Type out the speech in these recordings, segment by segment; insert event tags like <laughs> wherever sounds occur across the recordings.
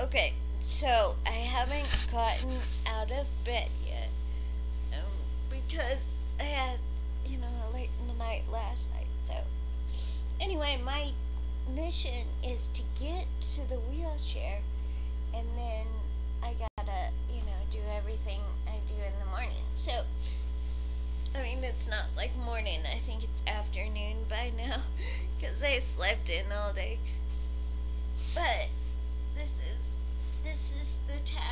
Okay, so I haven't gotten out of bed yet. Um, because I had, you know, a late in the night last night. So, anyway, my mission is to get to the wheelchair and then I gotta, you know, do everything I do in the morning. So, I mean, it's not like morning, I think it's afternoon by now <laughs> because I slept in all day. But this is this is the task.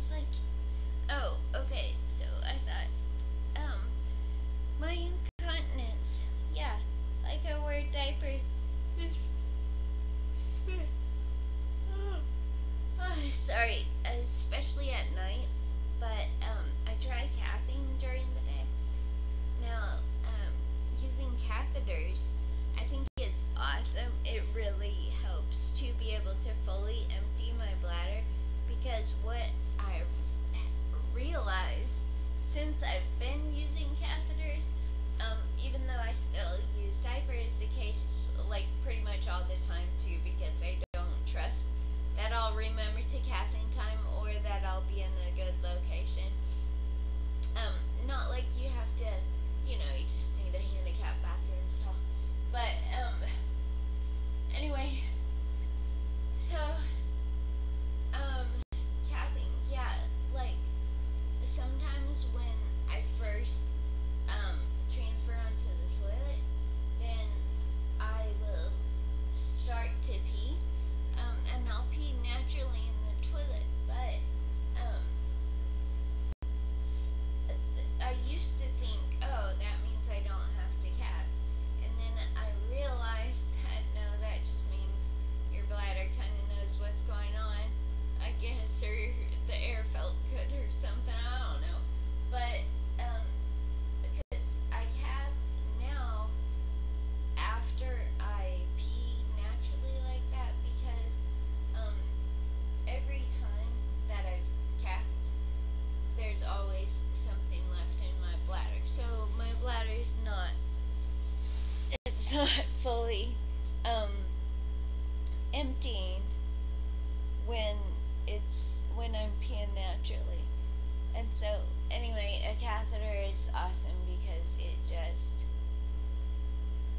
Seems like. Oh, okay. So I thought, um, my incontinence. Yeah, like I wear diapers. <laughs> Oh, sorry, especially at night. Since I've been using catheters, um, even though I still use diapers occasionally, like pretty much all the time too, because I don't trust that I'll remember to cathing time or that I'll be in a good location. Um, not like you have to, you know, you just need a handicap bathroom stall. But, um, anyway, so, um, cathing, yeah, like, sometimes when I first, um, transfer onto the toilet, then I will start to pee, um, and I'll pee naturally in the toilet, but, um, th- I used to think, oh, that means I don't have to cat. And then I realized that no, that just means your bladder kind of knows what's going on, I guess, or the air felt good or something. I don't know. But, um, because I have now after I pee naturally like that because, um, every time that I've cathed, there's always something left in my bladder. So my bladder's not it's <laughs> not fully um emptying when it's when I'm peeing naturally. And so anyway, a catheter is awesome because it just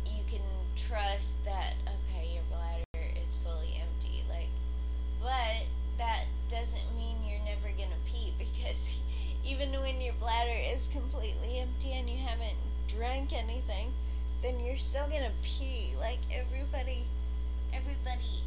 you can trust that okay, your bladder is fully empty. Like but that doesn't mean you're never gonna pee <laughs> because even when your bladder is completely empty and you haven't drank anything, then you're still gonna pee. Like everybody, everybody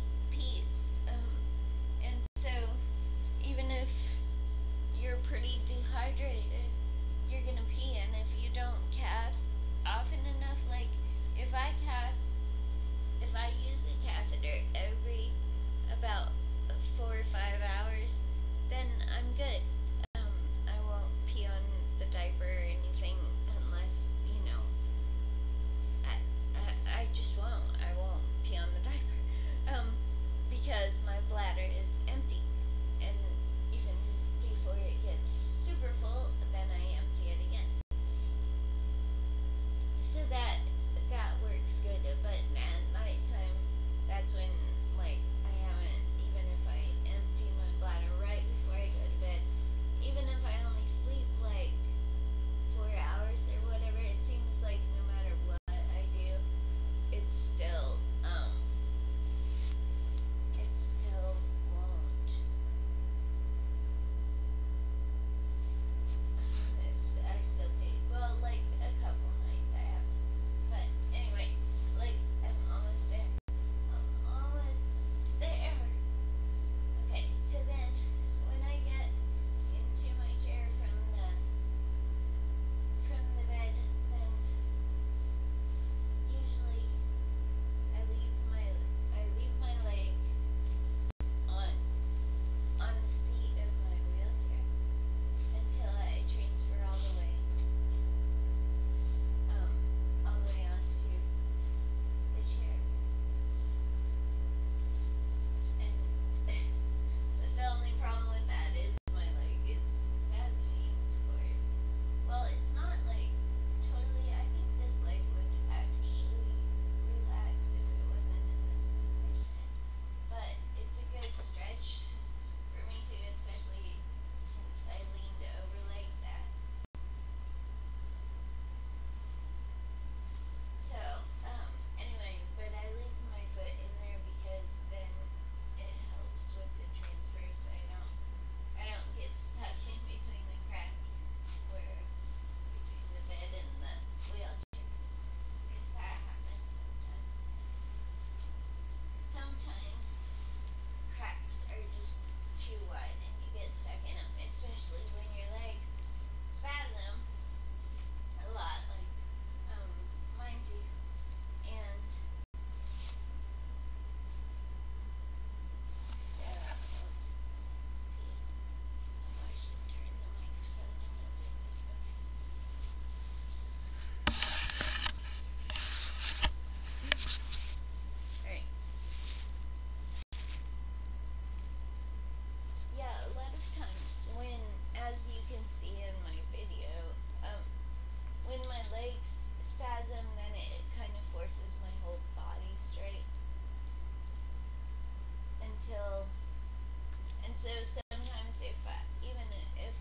and so sometimes if I, even if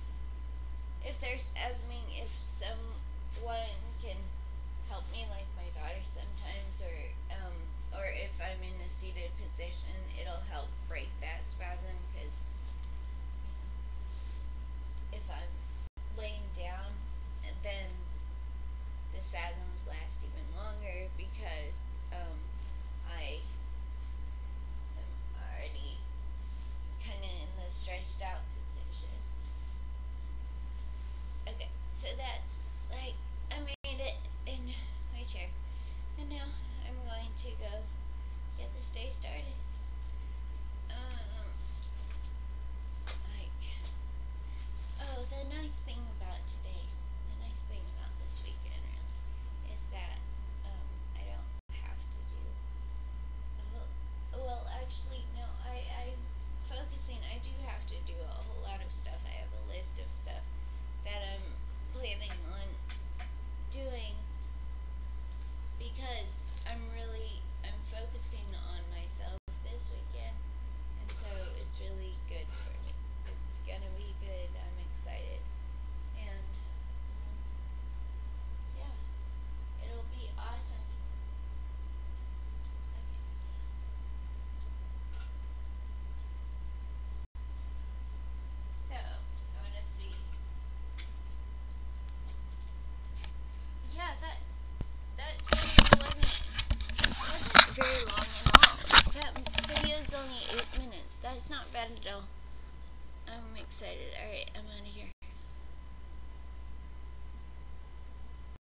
if they're spasming, if someone can help me, like my daughter sometimes, or um, or if I'm in a seated position, it'll help break that spasm because if I'm laying down, then the spasm's lasting this day started. excited. Alright, I'm